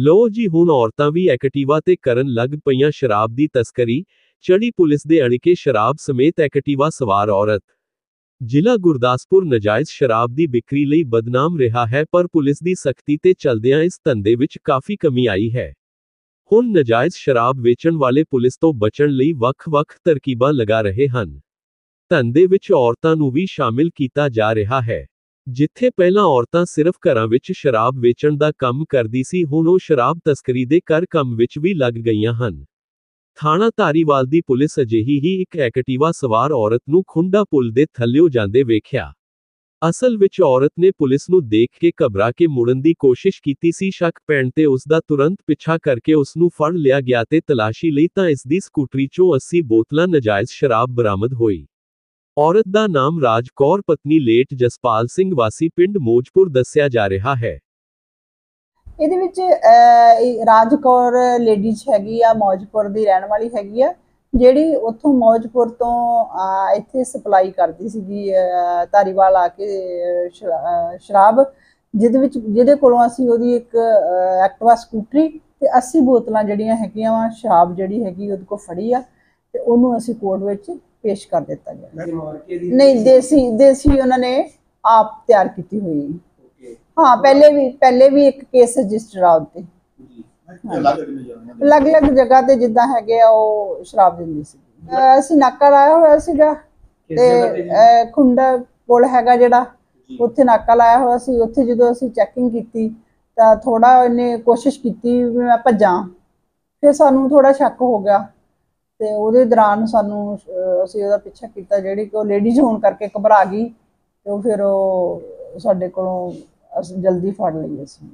ਲੋ ਜੀ, ਹੁਣ ਔਰਤਾਂ ਵੀ ਐਕਟਿਵਾ ਤੇ ਕਰਨ ਲੱਗ ਪਈਆਂ ਸ਼ਰਾਬ ਦੀ ਤਸਕਰੀ, ਚੜੀ ਪੁਲਿਸ ਦੇ ਅਣਕੇ ਸ਼ਰਾਬ ਸਮੇਤ ਐਕਟਿਵਾ ਸਵਾਰ ਔਰਤ। ਜ਼ਿਲ੍ਹਾ ਗੁਰਦਾਸਪੁਰ ਨਜਾਇਜ਼ ਸ਼ਰਾਬ ਦੀ ਵਿਕਰੀ ਲਈ ਬਦਨਾਮ ਰਿਹਾ ਹੈ, ਪਰ ਪੁਲਿਸ ਦੀ ਸਖਤੀ ਤੇ ਚਲਦਿਆਂ ਇਸ ਧੰਦੇ ਵਿੱਚ ਕਾਫੀ ਕਮੀ ਆਈ ਹੈ। ਹੁਣ ਨਜਾਇਜ਼ ਸ਼ਰਾਬ ਵੇਚਣ ਵਾਲੇ ਪੁਲਿਸ ਤੋਂ ਬਚਣ ਲਈ ਵੱਖ-ਵੱਖ ਤਰਕੀਬਾਂ ਲਗਾ ਰਹੇ ਹਨ। ਧੰਦੇ ਵਿੱਚ ਔਰਤਾਂ ਨੂੰ ਵੀ ਸ਼ਾਮਿਲ ਕੀਤਾ ਜਾ ਰਿਹਾ ਹੈ। ਜਿੱਥੇ ਪਹਿਲਾਂ ਔਰਤਾਂ ਸਿਰਫ ਘਰਾਂ ਵਿੱਚ ਸ਼ਰਾਬ ਵੇਚਣ ਦਾ ਕੰਮ ਕਰਦੀ ਸੀ, ਹੁਣ ਉਹ ਸ਼ਰਾਬ ਤਸਕਰੀ ਦੇ ਕਰ ਕੰਮ ਵਿੱਚ ਵੀ ਲੱਗ ਗਈਆਂ ਹਨ। ਥਾਣਾ ਧਾਰੀਵਾਲ ਦੀ ਪੁਲਿਸ ਅਜਿਹੀ ਹੀ ਇੱਕ ਐਕਟਿਵਾ ਸਵਾਰ ਔਰਤ ਨੂੰ ਖੁੰਡਾ ਪੁਲ ਦੇ ਥੱਲਿਓ ਜਾਂਦੇ ਵੇਖਿਆ। ਅਸਲ ਵਿੱਚ ਔਰਤ ਨੇ ਪੁਲਿਸ ਨੂੰ ਦੇਖ ਕੇ ਘਬਰਾ ਕੇ ਮੁੜਨ ਦੀ ਕੋਸ਼ਿਸ਼ ਕੀਤੀ ਸੀ, ਸ਼ੱਕ ਪੈਣ ਤੇ ਉਸ ਦਾ ਤੁਰੰਤ ਪਿੱਛਾ ਕਰਕੇ ਉਸ ਨੂੰ ਫੜ ਲਿਆ ਗਿਆ ਤੇ ਤਲਾਸ਼ੀ ਲਈ ਤਾਂ ਇਸ ਦੀ ਸਕੂਟਰੀ 'ਚੋਂ 80 ਬੋਤਲਾਂ ਨਜਾਇਜ਼ ਸ਼ਰਾਬ ਬਰਾਮਦ ਹੋਈ। ਔਰਤ ਦਾ ਨਾਮ ਰਾਜ ਕੌਰ, ਪਤਨੀ ਲੇਟ ਜਸਪਾਲ ਸਿੰਘ ਵਾਸੀ ਪਿੰਡ ਮੋਜਪੁਰ ਦੱਸਿਆ ਜਾ ਰਿਹਾ ਹੈ। ਇਹਦੇ ਵਿੱਚ ਰਾਜ ਕੌਰ ਲੇਡੀਜ਼ ਹੈਗੀ ਆ, ਮੌਜਪੁਰ ਦੀ ਰਹਿਣ ਵਾਲੀ ਹੈਗੀ ਆ, ਜਿਹੜੀ ਉੱਥੋਂ ਮੌਜਪੁਰ ਤੋਂ ਇੱਥੇ ਸਪਲਾਈ ਕਰਦੀ ਸੀਗੀ ਧਾਰੀਵਾਲ ਆ ਕੇ ਸ਼ਰਾਬ, ਜਿਹਦੇ ਵਿੱਚ, ਜਿਹਦੇ ਕੋਲੋਂ ਅਸੀਂ ਉਹਦੀ ਇੱਕ ਐਕਟਿਵਾ, ਸਕੂਟਰੀ ਤੇ 80 ਬੋਤਲਾਂ ਜਿਹੜੀਆਂ ਹੈਗੀਆਂ ਵਾ, ਸ਼ਰਾਬ ਜਿਹੜੀ ਹੈਗੀ ਉਹਦੇ ਕੋਲ ਫੜੀ ਆ ਤੇ ਉਹਨੂੰ ਅਸੀਂ ਕੋਰਟ ਵਿੱਚ ਪੇਸ਼ ਕਰ ਦਿੱਤਾ ਗਿਆ। ਨਹੀਂ ਦੇਸੀ ਦੇਸੀ ਉਹਨਾਂ ਨੇ ਆਪ ਤਿਆਰ ਕੀਤੀ ਹੋਈ। ਹੈ ਹਾਂ ਪਹਿਲੇ ਵੀ ਪਹਿਲੇ ਵੀ ਇੱਕ ਕੇਸ ਰਜਿਸਟਰ ਆ ਉੱਤੇ। ਅਲੱਗ-ਅਲੱਗ ਜਗ੍ਹਾ ਤੇ ਜਿੱਦਾਂ ਹੈਗੇ ਆ ਉਹ ਸ਼ਰਾਬ ਦਿੰਦੀ ਸੀ। ਅਸੀਂ ਨਾਕਾ ਲਾਇਆ ਹੋਇਆ ਸੀਗਾ ਤੇ ਖੁੰਡਾ ਪੁਲ ਹੈਗਾ ਜਿਹੜਾ ਉੱਥੇ ਨਾਕਾ ਲਾਇਆ ਹੋਇਆ ਸੀ। ਉੱਥੇ ਜਦੋਂ ਅਸੀਂ ਚੈਕਿੰਗ ਕੀਤੀ ਤਾਂ ਥੋੜਾ ਇਹਨੇ ਕੋਸ਼ਿਸ਼ ਕੀਤੀ ਮੈਂ ਭੱਜਾਂ। ਫਿਰ ਸਾਨੂੰ ਥੋੜਾ ਸ਼ੱਕ ਹੋ ਗਿਆ। ਤੇ ਉਹਦੇ ਦੌਰਾਨ ਸਾਨੂੰ, ਅਹ, ਅਸੀਂ ਉਹਦਾ ਪਿੱਛਾ ਕੀਤਾ ਜਿਹੜੀ ਕਿ ਉਹ ਲੇਡੀਜ਼ ਹੋਣ ਕਰਕੇ ਘਬਰਾ ਗਈ ਤੇ ਉਹ ਫਿਰ ਉਹ ਸਾਡੇ ਕੋਲੋਂ ਅਸੀਂ, ਜਲਦੀ ਫੜ ਲਈ ਅਸੀਂ।